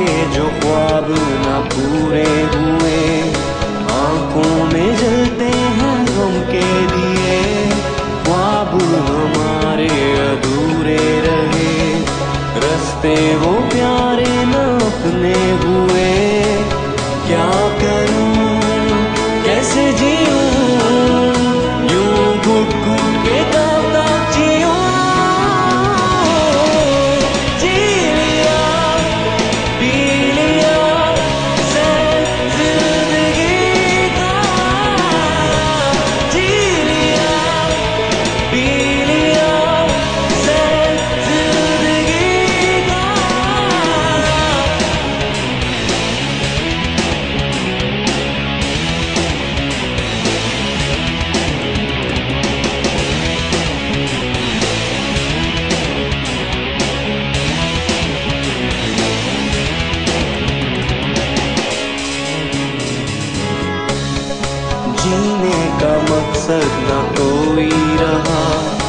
के जो ख्वाब न पूरे हुए। आँखों में जलते हैं हम के मकसद कोई रहा।